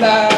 la